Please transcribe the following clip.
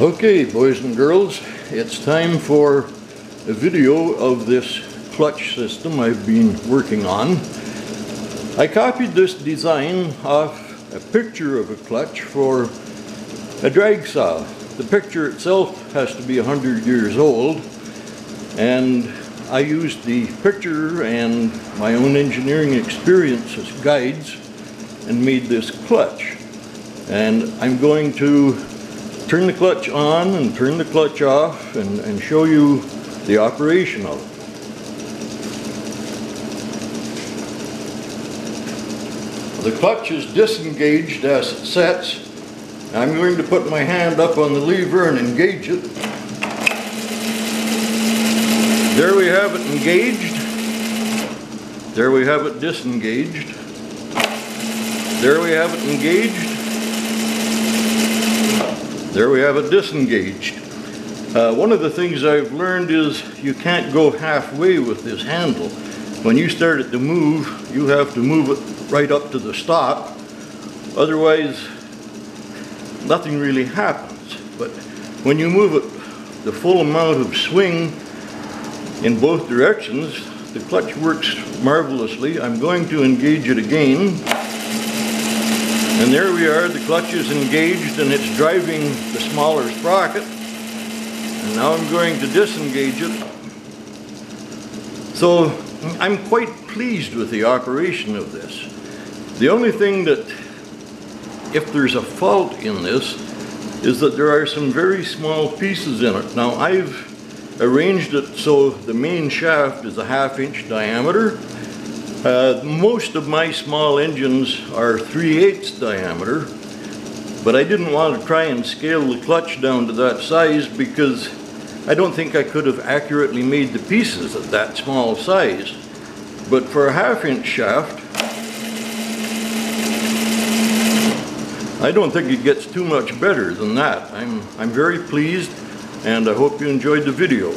Okay, boys and girls, it's time for a video of this clutch system I've been working on. I copied this design off a picture of a clutch for a drag saw. The picture itself has to be 100 years old and I used the picture and my own engineering experience as guides and made this clutch. And I'm going to turn the clutch on and turn the clutch off and, and show you the operation of it. The clutch is disengaged as it sets. I'm going to put my hand up on the lever and engage it. There we have it engaged. There we have it disengaged. There we have it engaged. There we have it disengaged. Uh, one of the things I've learned is you can't go halfway with this handle. When you start it to move, you have to move it right up to the stop. Otherwise, nothing really happens. But when you move it the full amount of swing in both directions, the clutch works marvelously. I'm going to engage it again. And there we are, the clutch is engaged and it's driving the smaller sprocket. And now I'm going to disengage it. So I'm quite pleased with the operation of this. The only thing that, if there's a fault in this, is that there are some very small pieces in it. Now I've arranged it so the main shaft is a half inch diameter uh, most of my small engines are 3 8 diameter, but I didn't want to try and scale the clutch down to that size because I don't think I could have accurately made the pieces at that small size. But for a half inch shaft, I don't think it gets too much better than that. I'm, I'm very pleased and I hope you enjoyed the video.